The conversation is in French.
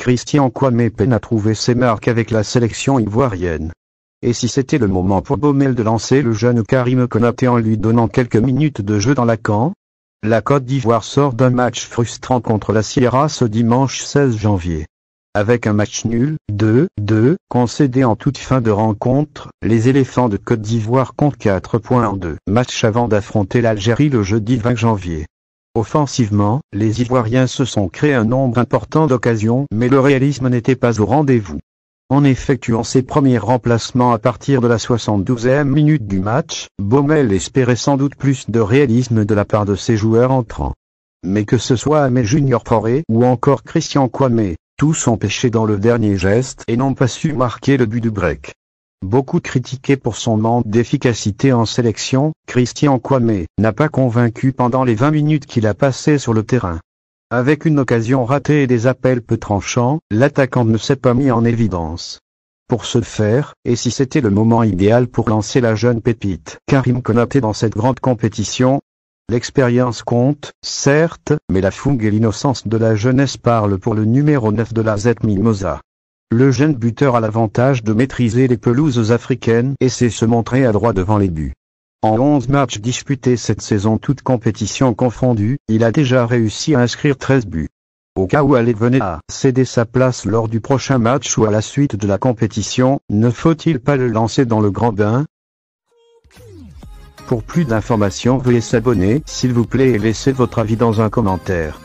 Christian Kwame peine à trouver ses marques avec la sélection ivoirienne. Et si c'était le moment pour Baumel de lancer le jeune Karim Konaté en lui donnant quelques minutes de jeu dans la camp? La Côte d'Ivoire sort d'un match frustrant contre la Sierra ce dimanche 16 janvier. Avec un match nul, 2-2, concédé en toute fin de rencontre, les éléphants de Côte d'Ivoire comptent 4 points en deux matchs avant d'affronter l'Algérie le jeudi 20 janvier. Offensivement, les Ivoiriens se sont créé un nombre important d'occasions mais le réalisme n'était pas au rendez-vous. En effectuant ses premiers remplacements à partir de la 72e minute du match, Baumel espérait sans doute plus de réalisme de la part de ses joueurs entrants. Mais que ce soit Amé Junior Forêt ou encore Christian Kwame, tous ont pêché dans le dernier geste et n'ont pas su marquer le but du break. Beaucoup critiqué pour son manque d'efficacité en sélection, Christian Kwame n'a pas convaincu pendant les 20 minutes qu'il a passé sur le terrain. Avec une occasion ratée et des appels peu tranchants, l'attaquant ne s'est pas mis en évidence. Pour ce faire, et si c'était le moment idéal pour lancer la jeune pépite Karim Konaté dans cette grande compétition, L'expérience compte, certes, mais la fougue et l'innocence de la jeunesse parlent pour le numéro 9 de la Z Mimosa. Le jeune buteur a l'avantage de maîtriser les pelouses africaines et sait se montrer à droit devant les buts. En 11 matchs disputés cette saison toutes compétitions confondues, il a déjà réussi à inscrire 13 buts. Au cas où elle venait à céder sa place lors du prochain match ou à la suite de la compétition, ne faut-il pas le lancer dans le grand bain? Pour plus d'informations veuillez s'abonner s'il vous plaît et laissez votre avis dans un commentaire.